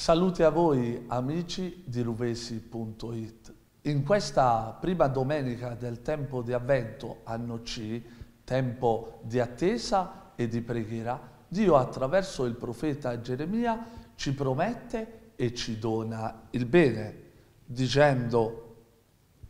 Saluti a voi amici di ruvesi.it. In questa prima domenica del tempo di avvento, anno C, tempo di attesa e di preghiera, Dio attraverso il profeta Geremia ci promette e ci dona il bene, dicendo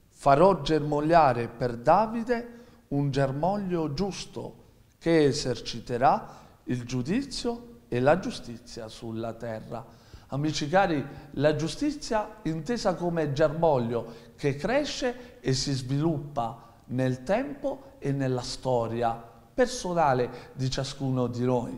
farò germogliare per Davide un germoglio giusto che eserciterà il giudizio e la giustizia sulla terra. Amici cari, la giustizia intesa come germoglio che cresce e si sviluppa nel tempo e nella storia personale di ciascuno di noi,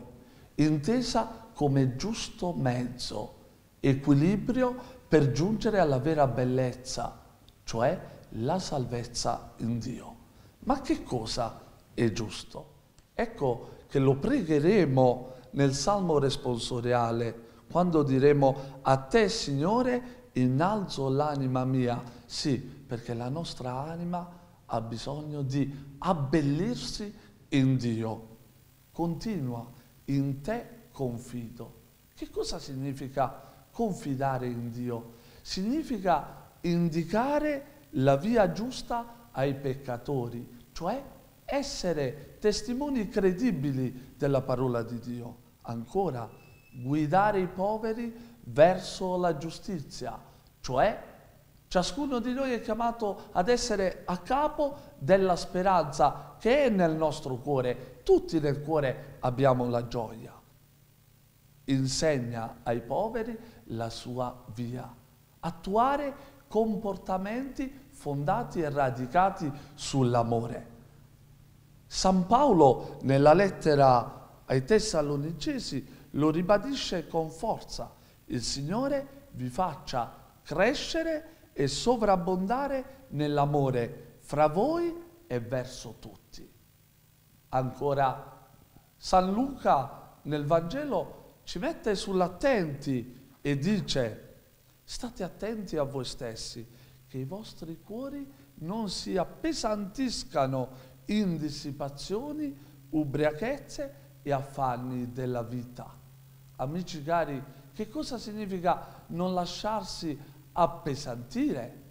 intesa come giusto mezzo, equilibrio per giungere alla vera bellezza, cioè la salvezza in Dio. Ma che cosa è giusto? Ecco che lo pregheremo nel Salmo responsoriale quando diremo a te Signore innalzo l'anima mia. Sì, perché la nostra anima ha bisogno di abbellirsi in Dio. Continua, in te confido. Che cosa significa confidare in Dio? Significa indicare la via giusta ai peccatori, cioè essere testimoni credibili della parola di Dio. Ancora, guidare i poveri verso la giustizia, cioè ciascuno di noi è chiamato ad essere a capo della speranza che è nel nostro cuore. Tutti nel cuore abbiamo la gioia. Insegna ai poveri la sua via. Attuare comportamenti fondati e radicati sull'amore. San Paolo nella lettera ai Tessalonicesi lo ribadisce con forza. Il Signore vi faccia crescere e sovrabbondare nell'amore fra voi e verso tutti. Ancora, San Luca nel Vangelo ci mette sull'attenti e dice state attenti a voi stessi che i vostri cuori non si appesantiscano in dissipazioni, ubriachezze e affanni della vita. Amici cari, che cosa significa non lasciarsi appesantire?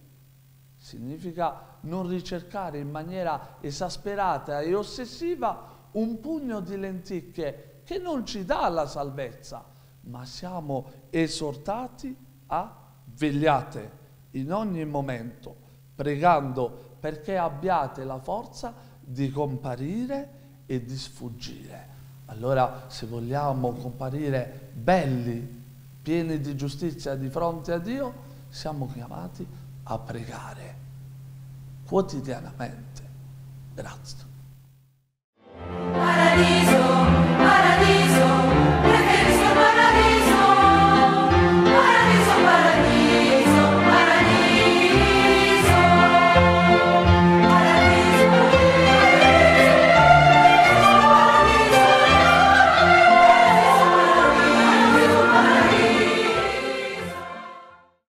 Significa non ricercare in maniera esasperata e ossessiva un pugno di lenticchie che non ci dà la salvezza, ma siamo esortati a vegliate in ogni momento, pregando perché abbiate la forza di comparire e di sfuggire. Allora, se vogliamo comparire belli, pieni di giustizia di fronte a Dio, siamo chiamati a pregare quotidianamente. Grazie.